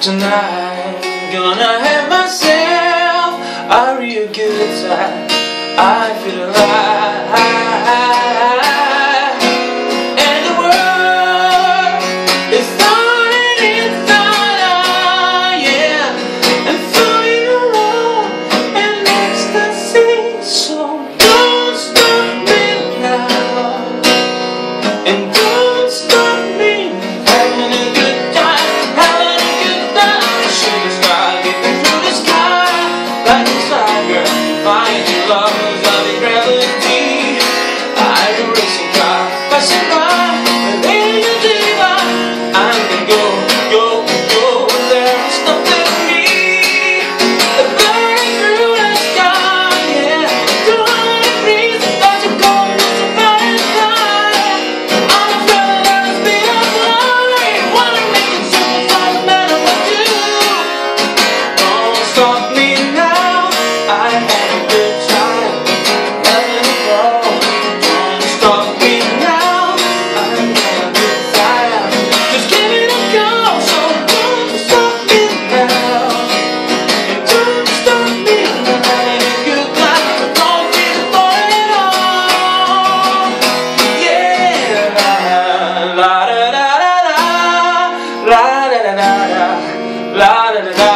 tonight. Gonna have myself a real good time. I feel alive. la la la la la la